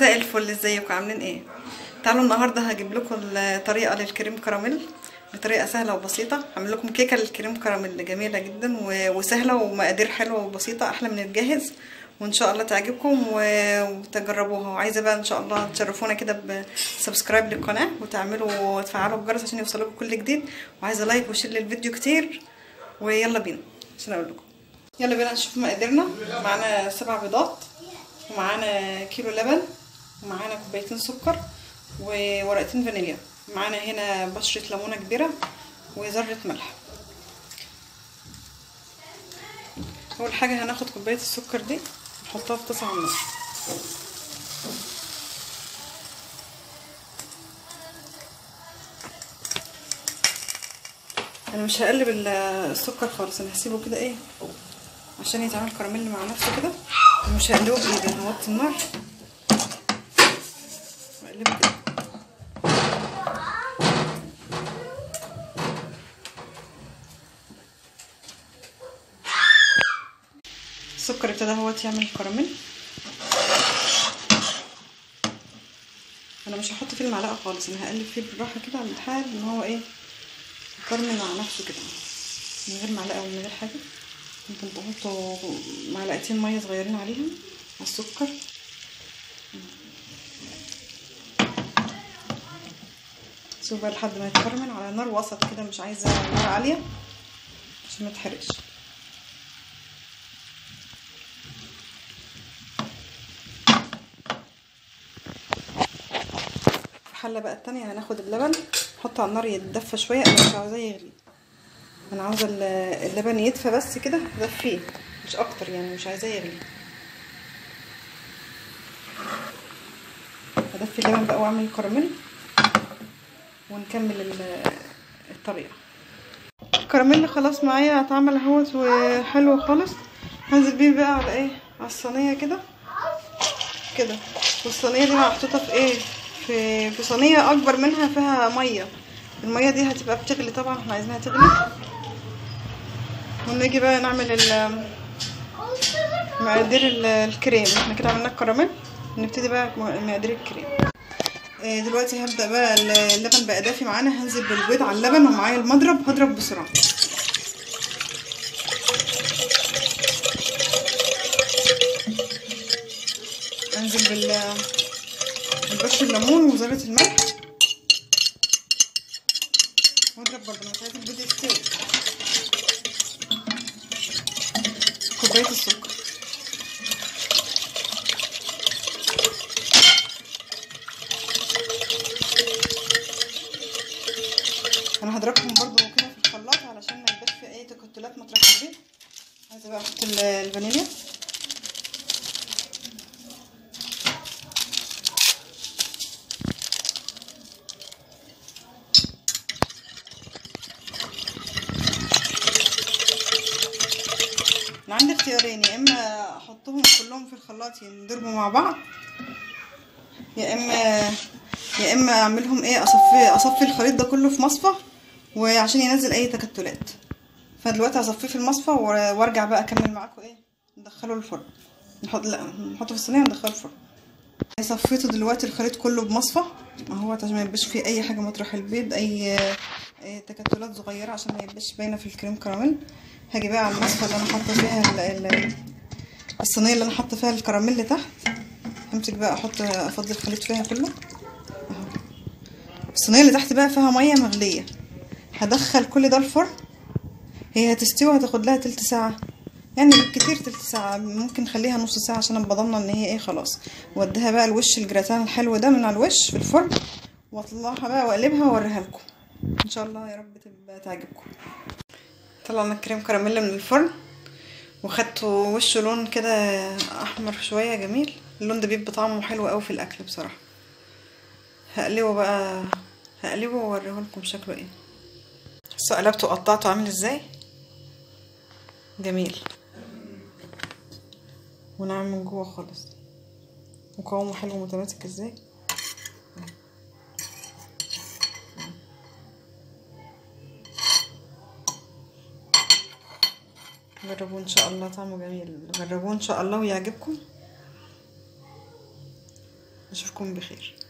الفل ازيكم؟ عاملين إيه؟ تعالوا النهارده هجيب لكم الطريقة للكريم كراميل بطريقة سهلة وبسيطة. هعمل لكم كيكة للكريم كراميل جميلة جدا وسهلة ومقادير حلوة وبسيطة أحلى من الجاهز. وإن شاء الله تعجبكم وتجربوها. وعايزة بقى إن شاء الله تشرفونا كده ب subscribe للقناة وتعملوا وتفعلوا الجرس عشان يوصلكم كل جديد. وعايزة like و share للفيديو كتير. ويلا بينا عشان أقول لكم. يلا بينا نشوف مقاديرنا. معانا سبع بيضات ومعانا كيلو لبن. ومعانا كوبايتين سكر وورقتين فانيليا. معانا هنا بشرة ليمونة كبيرة وذرة ملح. أول حاجة هناخد كوباية السكر دي نحطها في طاسة النار. أنا مش هقلب السكر خالص أنا هسيبه كده إيه عشان يتعمل كراميل مع نفسه كده. ومش هقلبه بإيدي أنا هوطي النار. السكر ابتدى اهوت يعمل كراميل. أنا مش هحط فيه المعلقة خالص أنا هقلب فيه بالراحة كده لحد إن هو إيه يكرمل مع نفسه كده. من غير معلقة ومن غير حاجة. ممكن تحطوا معلقتين مية صغيرين عليهم على السكر. سيبه بقى لحد ما يتكرمل على نار وسط كده مش عايزة نار عالية عشان ما تحرقش. الحله بقى التانية هناخد اللبن نحطه على النار يتدفى شوية أنا مش عاوزاه يغلي. أنا عاوزة اللبن يدفى بس كده دفيه مش أكتر يعني مش عايزاه يغلي. هدفي اللبن بقى وأعمل الكراميل ونكمل الطريقة الكراميل خلاص معايا اتعمل اهوت وحلو خالص. هنزل بيه بقى على إيه؟ على الصينية كده. كده. والصينية دي محطوطة في إيه؟ في في صينية أكبر منها فيها مية. المية دي هتبقى بتغلي طبعا إحنا عايزينها تغلي. ونيجي بقى نعمل مقادير الكريم. إحنا كده عملنا الكراميل نبتدي بقى مقادير الكريم. دلوقتي هبدأ بقى اللبن بقى دافي معانا هنزل بالبيض على اللبن ومعايا المضرب. هضرب بسرعة. انزل بال البش الليمون وذرة الملح. واضرب برضه. مش عايز البيض يستوي. كوباية السكر. أنا هضربهم برضه كده في الخلاط علشان ما يبقاش في أي تكتلات مطرح البيض عايزة بقى أحط الفانيليا. أنا عندي اختيارين يا إما أحطهم كلهم في الخلاط ينضربوا مع بعض يا اما يا إما أعملهم إيه اصفي أصفي الخليط ده كله في مصفى وعشان ينزل أي تكتلات. فدلوقتي هصفيه في المصفى وأرجع بقى أكمل معاكم إيه ندخله الفرن. نحط لا نحطه في الصينية وندخله الفرن. صفيته دلوقتي الخليط كله بمصفى. اهو عشان ما يبقاش فيه أي حاجة مطرح البيض اي, تكتلات صغيرة عشان ما يبقاش باينة في الكريم كراميل. هاجي بقى على المصفى اللي أنا حاطة فيها الصينية اللي أنا حاطة فيها الكراميل تحت. همسك بقى أحط افضي الخليط فيها كله. أهو. الصينية اللي تحت بقى فيها مية مغلية. هدخل كل ده الفرن؟ هي هتستوي هتاخد لها تلت ساعة. يعني بالكتير تلت ساعة. ممكن نخليها نص ساعة عشان أبقى ضامنة إن هي إيه خلاص. واديها بقى الوش الجراتان الحلو ده من على الوش في الفرن واطلعها بقى واقلبها وأوريها لكم. إن شاء الله يا رب تبقى تعجبكم. طلعنا الكريم كراميل من الفرن وخدته وشه لون كده أحمر شوية جميل. اللون ده بيبقى طعمه حلو قوي في الأكل بصراحة. هقلبه بقى هقلبه واوريه لكم شكله إيه. بصوا قلبته وقطعته عامل إزاي؟ جميل. وناعم من جوه خالص. وقوامه حلو ومتماسك إزاي؟ جربوه إن شاء الله طعمه جميل. جربوه إن شاء الله ويعجبكم. أشوفكم بخير.